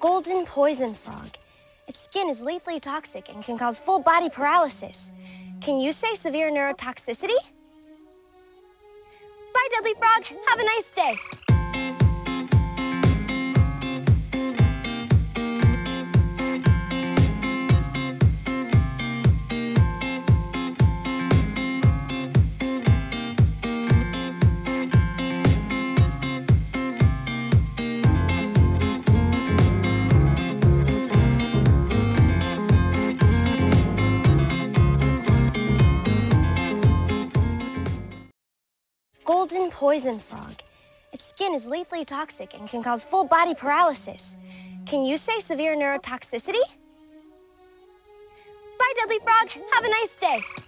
Golden poison frog. Its skin is lethally toxic and can cause full body paralysis. Can you say severe neurotoxicity? Bye, Dudley Frog. Have a nice day. Golden poison frog. Its skin is lethally toxic and can cause full body paralysis. Can you say severe neurotoxicity? Bye, Dudley Frog. Have a nice day.